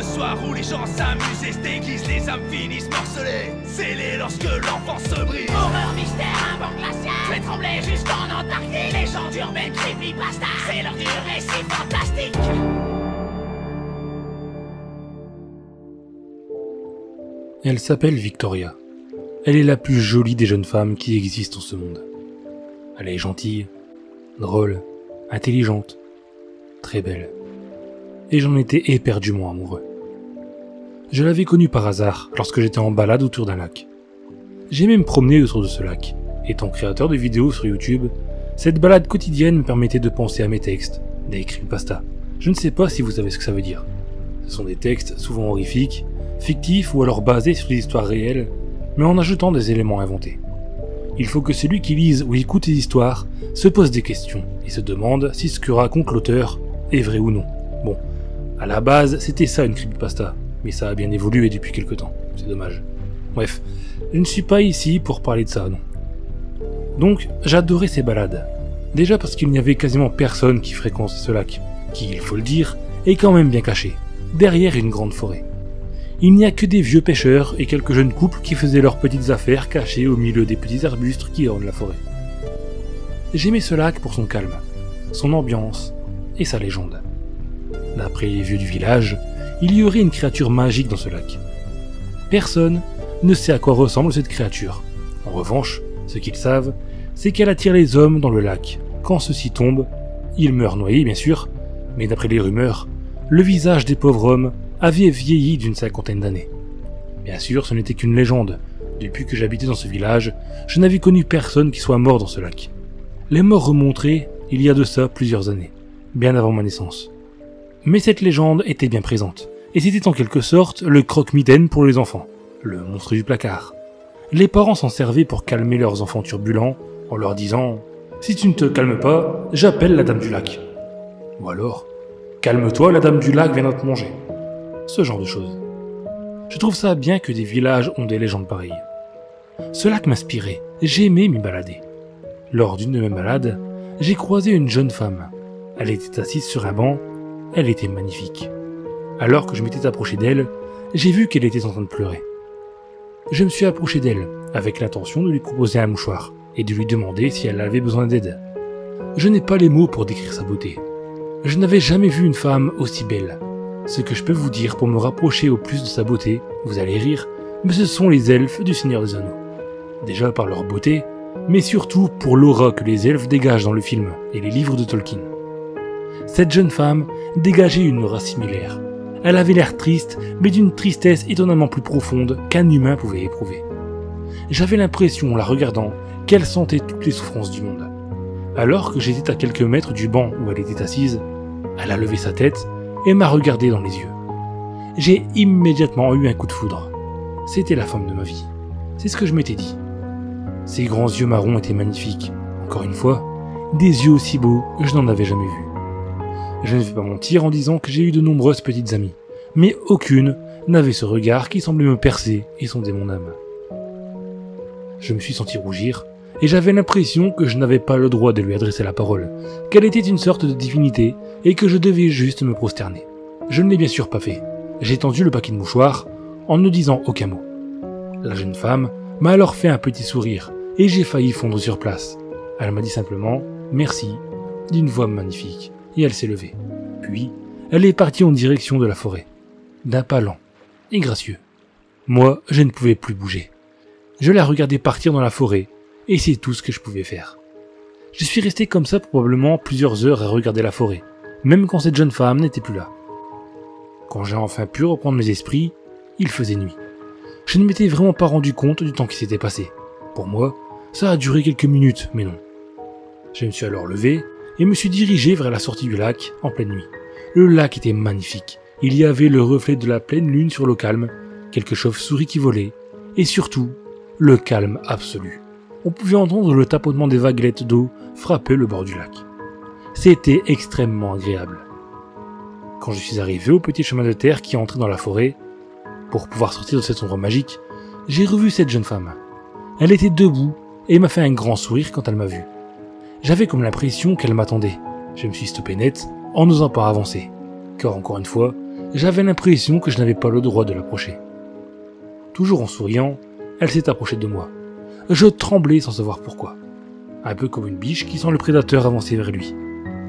Le soir où les gens s'amusent et se déguisent, les âmes finissent morcelées. Scellées lorsque l'enfant se brise. Horreur, mystère, un banc glacial. Fait trembler jusqu'en Antarctique. Légende urbaine, creepypasta. C'est l'heure du récit fantastique. Elle s'appelle Victoria. Elle est la plus jolie des jeunes femmes qui existent en ce monde. Elle est gentille, drôle, intelligente, très belle. Et j'en étais éperdument amoureux. Je l'avais connue par hasard lorsque j'étais en balade autour d'un lac. J'aimais me promener autour de ce lac. Étant créateur de vidéos sur YouTube, cette balade quotidienne me permettait de penser à mes textes, des pasta. Je ne sais pas si vous savez ce que ça veut dire. Ce sont des textes souvent horrifiques, fictifs ou alors basés sur des histoires réelles, mais en ajoutant des éléments inventés. Il faut que celui qui lise ou écoute ces histoires se pose des questions et se demande si ce que raconte l'auteur est vrai ou non. Bon, à la base, c'était ça une creepypasta, mais ça a bien évolué depuis quelque temps, c'est dommage. Bref, je ne suis pas ici pour parler de ça, non. Donc, j'adorais ces balades. Déjà parce qu'il n'y avait quasiment personne qui fréquentait ce lac, qui, il faut le dire, est quand même bien caché, derrière une grande forêt. Il n'y a que des vieux pêcheurs et quelques jeunes couples qui faisaient leurs petites affaires cachées au milieu des petits arbustes qui ornent la forêt. J'aimais ce lac pour son calme, son ambiance et sa légende. D'après les vieux du village, il y aurait une créature magique dans ce lac. Personne ne sait à quoi ressemble cette créature. En revanche, ce qu'ils savent, c'est qu'elle attire les hommes dans le lac. Quand ceux-ci tombent, ils meurent noyés bien sûr, mais d'après les rumeurs, le visage des pauvres hommes avait vieilli d'une cinquantaine d'années. Bien sûr, ce n'était qu'une légende. Depuis que j'habitais dans ce village, je n'avais connu personne qui soit mort dans ce lac. Les morts remonteraient il y a de ça plusieurs années, bien avant ma naissance. Mais cette légende était bien présente, et c'était en quelque sorte le croque-mitaine pour les enfants, le monstre du placard. Les parents s'en servaient pour calmer leurs enfants turbulents, en leur disant Si tu ne te calmes pas, j'appelle la dame du lac. Ou alors Calme-toi, la dame du lac vient te manger ce genre de choses. Je trouve ça bien que des villages ont des légendes pareilles. Ce lac m'inspirait, j'aimais m'y balader. Lors d'une de mes balades, j'ai croisé une jeune femme. Elle était assise sur un banc, elle était magnifique. Alors que je m'étais approché d'elle, j'ai vu qu'elle était en train de pleurer. Je me suis approché d'elle, avec l'intention de lui proposer un mouchoir, et de lui demander si elle avait besoin d'aide. Je n'ai pas les mots pour décrire sa beauté. Je n'avais jamais vu une femme aussi belle. Ce que je peux vous dire pour me rapprocher au plus de sa beauté, vous allez rire, mais ce sont les elfes du Seigneur des Anneaux. Déjà par leur beauté, mais surtout pour l'aura que les elfes dégagent dans le film et les livres de Tolkien. Cette jeune femme dégageait une aura similaire. Elle avait l'air triste, mais d'une tristesse étonnamment plus profonde qu'un humain pouvait éprouver. J'avais l'impression, en la regardant, qu'elle sentait toutes les souffrances du monde. Alors que j'étais à quelques mètres du banc où elle était assise, elle a levé sa tête et m'a regardé dans les yeux. J'ai immédiatement eu un coup de foudre. C'était la femme de ma vie. C'est ce que je m'étais dit. Ses grands yeux marrons étaient magnifiques. Encore une fois, des yeux aussi beaux que je n'en avais jamais vus. Je ne vais pas mentir en disant que j'ai eu de nombreuses petites amies, mais aucune n'avait ce regard qui semblait me percer et sonder mon âme. Je me suis senti rougir, et j'avais l'impression que je n'avais pas le droit de lui adresser la parole, qu'elle était une sorte de divinité et que je devais juste me prosterner. Je ne l'ai bien sûr pas fait. J'ai tendu le paquet de mouchoirs en ne disant aucun mot. La jeune femme m'a alors fait un petit sourire et j'ai failli fondre sur place. Elle m'a dit simplement merci d'une voix magnifique elle s'est levée. Puis, elle est partie en direction de la forêt, d'un pas lent et gracieux. Moi, je ne pouvais plus bouger. Je la regardais partir dans la forêt et c'est tout ce que je pouvais faire. Je suis resté comme ça probablement plusieurs heures à regarder la forêt, même quand cette jeune femme n'était plus là. Quand j'ai enfin pu reprendre mes esprits, il faisait nuit. Je ne m'étais vraiment pas rendu compte du temps qui s'était passé. Pour moi, ça a duré quelques minutes, mais non. Je me suis alors levé et me suis dirigé vers la sortie du lac en pleine nuit. Le lac était magnifique. Il y avait le reflet de la pleine lune sur l'eau calme, quelques chauves-souris qui volaient, et surtout, le calme absolu on pouvait entendre le tapotement des vaguelettes d'eau frapper le bord du lac. C'était extrêmement agréable. Quand je suis arrivé au petit chemin de terre qui entrait dans la forêt, pour pouvoir sortir de cette ombre magique, j'ai revu cette jeune femme. Elle était debout et m'a fait un grand sourire quand elle m'a vu. J'avais comme l'impression qu'elle m'attendait. Je me suis stoppé net en n'osant pas avancer, car encore une fois, j'avais l'impression que je n'avais pas le droit de l'approcher. Toujours en souriant, elle s'est approchée de moi. Je tremblais sans savoir pourquoi. Un peu comme une biche qui sent le prédateur avancer vers lui.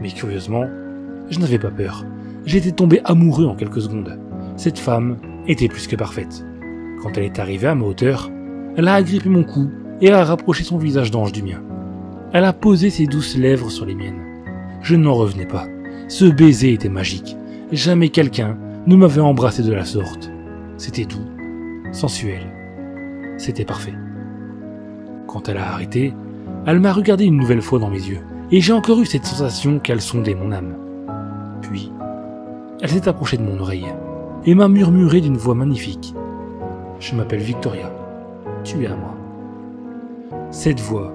Mais curieusement, je n'avais pas peur. J'étais tombé amoureux en quelques secondes. Cette femme était plus que parfaite. Quand elle est arrivée à ma hauteur, elle a agrippé mon cou et a rapproché son visage d'ange du mien. Elle a posé ses douces lèvres sur les miennes. Je n'en revenais pas. Ce baiser était magique. Jamais quelqu'un ne m'avait embrassé de la sorte. C'était doux, sensuel. C'était parfait. Quand elle a arrêté, elle m'a regardé une nouvelle fois dans mes yeux, et j'ai encore eu cette sensation qu'elle sondait mon âme. Puis, elle s'est approchée de mon oreille, et m'a murmuré d'une voix magnifique. Je m'appelle Victoria. Tu es à moi. Cette voix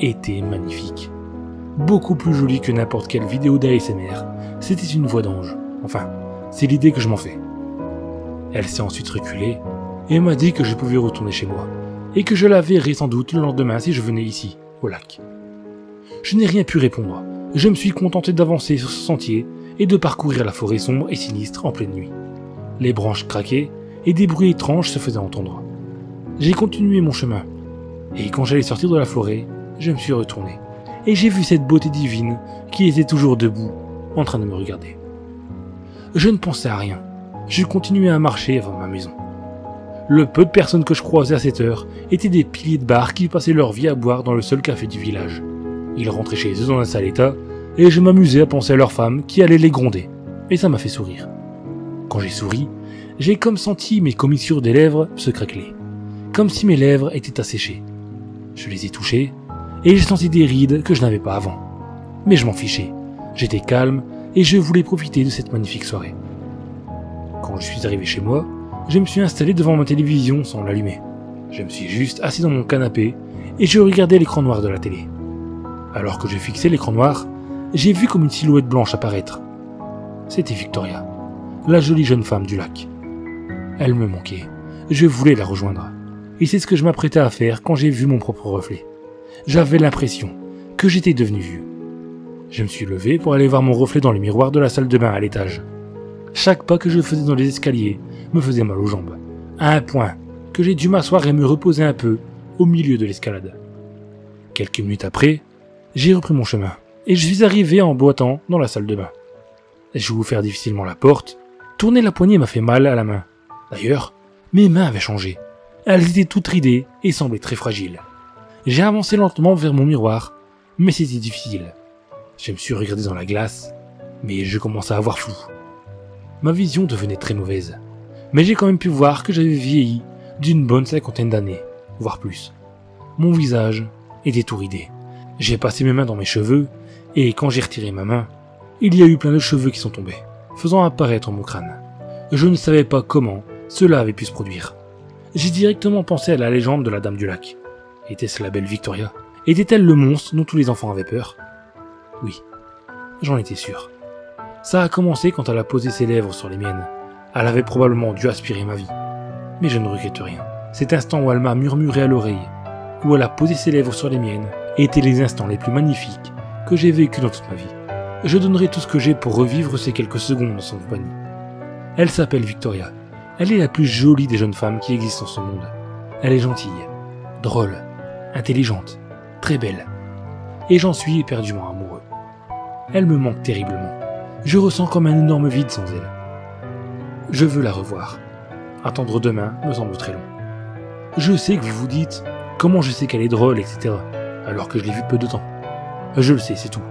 était magnifique. Beaucoup plus jolie que n'importe quelle vidéo d'ASMR. C'était une voix d'ange. Enfin, c'est l'idée que je m'en fais. Elle s'est ensuite reculée et m'a dit que je pouvais retourner chez moi et que je la verrais sans doute le lendemain si je venais ici, au lac. Je n'ai rien pu répondre. Je me suis contenté d'avancer sur ce sentier et de parcourir la forêt sombre et sinistre en pleine nuit. Les branches craquaient et des bruits étranges se faisaient entendre. J'ai continué mon chemin et quand j'allais sortir de la forêt, je me suis retourné et j'ai vu cette beauté divine qui était toujours debout en train de me regarder. Je ne pensais à rien. Je continuais à marcher avant ma maison. Le peu de personnes que je croisais à cette heure étaient des piliers de bar qui passaient leur vie à boire dans le seul café du village. Ils rentraient chez eux dans un sale état, et je m'amusais à penser à leurs femmes qui allaient les gronder. Et ça m'a fait sourire. Quand j'ai souri, j'ai comme senti mes commissures des lèvres se craqueler. Comme si mes lèvres étaient asséchées. Je les ai touchées, et j'ai senti des rides que je n'avais pas avant. Mais je m'en fichais. J'étais calme, et je voulais profiter de cette magnifique soirée. Quand je suis arrivé chez moi, je me suis installé devant ma télévision sans l'allumer. Je me suis juste assis dans mon canapé et je regardais l'écran noir de la télé. Alors que je fixais l'écran noir, j'ai vu comme une silhouette blanche apparaître. C'était Victoria, la jolie jeune femme du lac. Elle me manquait. Je voulais la rejoindre. Et c'est ce que je m'apprêtais à faire quand j'ai vu mon propre reflet. J'avais l'impression que j'étais devenu vieux. Je me suis levé pour aller voir mon reflet dans le miroir de la salle de bain à l'étage. Chaque pas que je faisais dans les escaliers me faisait mal aux jambes, à un point que j'ai dû m'asseoir et me reposer un peu au milieu de l'escalade. Quelques minutes après, j'ai repris mon chemin et je suis arrivé en boitant dans la salle de bain. J'ai ouvert difficilement la porte. Tourner la poignée m'a fait mal à la main. D'ailleurs, mes mains avaient changé. Elles étaient toutes ridées et semblaient très fragiles. J'ai avancé lentement vers mon miroir, mais c'était difficile. Je me suis regardé dans la glace, mais je commençais à avoir flou. Ma vision devenait très mauvaise. Mais j'ai quand même pu voir que j'avais vieilli d'une bonne cinquantaine d'années, voire plus. Mon visage était tout ridé. J'ai passé mes mains dans mes cheveux, et quand j'ai retiré ma main, il y a eu plein de cheveux qui sont tombés, faisant apparaître mon crâne. Je ne savais pas comment cela avait pu se produire. J'ai directement pensé à la légende de la Dame du Lac. Était-ce la belle Victoria? Était-elle le monstre dont tous les enfants avaient peur? Oui, j'en étais sûr. Ça a commencé quand elle a posé ses lèvres sur les miennes. Elle avait probablement dû aspirer ma vie. Mais je ne regrette rien. Cet instant où elle m'a murmuré à l'oreille, où elle a posé ses lèvres sur les miennes, étaient les instants les plus magnifiques que j'ai vécus dans toute ma vie. Je donnerai tout ce que j'ai pour revivre ces quelques secondes dans son compagnie. Elle s'appelle Victoria. Elle est la plus jolie des jeunes femmes qui existent dans ce monde. Elle est gentille, drôle, intelligente, très belle. Et j'en suis éperdument amoureux. Elle me manque terriblement. Je ressens comme un énorme vide sans elle. Je veux la revoir. Attendre demain me semble très long. Je sais que vous vous dites comment je sais qu'elle est drôle, etc. Alors que je l'ai vue peu de temps. Je le sais, c'est tout.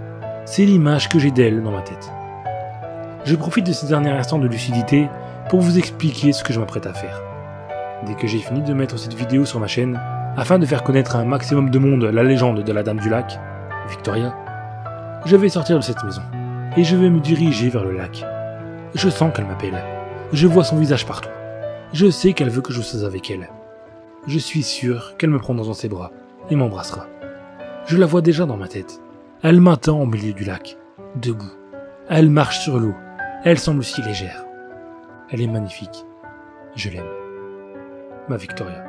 C'est l'image que j'ai d'elle dans ma tête. Je profite de ces derniers instants de lucidité pour vous expliquer ce que je m'apprête à faire. Dès que j'ai fini de mettre cette vidéo sur ma chaîne, afin de faire connaître à un maximum de monde la légende de la Dame du Lac, Victoria, je vais sortir de cette maison et je vais me diriger vers le lac. Je sens qu'elle m'appelle. Je vois son visage partout. Je sais qu'elle veut que je sois avec elle. Je suis sûr qu'elle me prendra dans ses bras et m'embrassera. Je la vois déjà dans ma tête. Elle m'attend au milieu du lac, debout. Elle marche sur l'eau. Elle semble si légère. Elle est magnifique. Je l'aime. Ma Victoria.